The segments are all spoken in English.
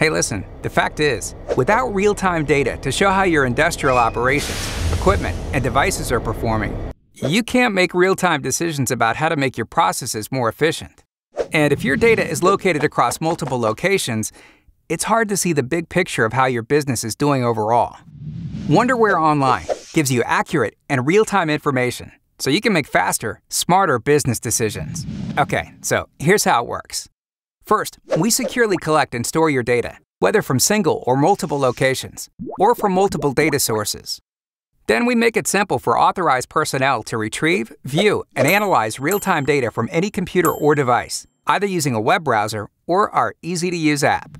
Hey, listen, the fact is, without real time data to show how your industrial operations, equipment, and devices are performing, you can't make real time decisions about how to make your processes more efficient. And if your data is located across multiple locations, it's hard to see the big picture of how your business is doing overall. Wonderware Online gives you accurate and real time information so you can make faster, smarter business decisions. Okay, so here's how it works. First, we securely collect and store your data, whether from single or multiple locations, or from multiple data sources. Then we make it simple for authorized personnel to retrieve, view, and analyze real time data from any computer or device, either using a web browser or our easy to use app.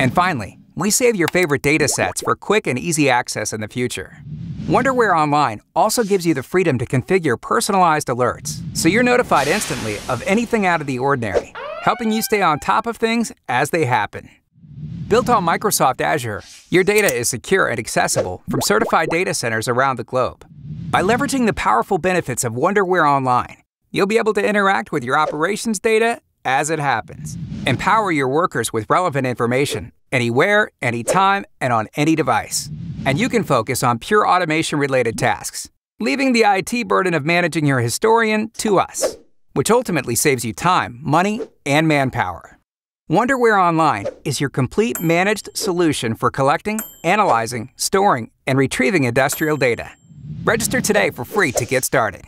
And finally, we save your favorite data sets for quick and easy access in the future. Wonderware Online also gives you the freedom to configure personalized alerts, so you're notified instantly of anything out of the ordinary helping you stay on top of things as they happen. Built on Microsoft Azure, your data is secure and accessible from certified data centers around the globe. By leveraging the powerful benefits of Wonderware Online, you'll be able to interact with your operations data as it happens. Empower your workers with relevant information anywhere, anytime, and on any device. And you can focus on pure automation related tasks, leaving the IT burden of managing your historian to us which ultimately saves you time, money, and manpower. Wonderware Online is your complete managed solution for collecting, analyzing, storing, and retrieving industrial data. Register today for free to get started.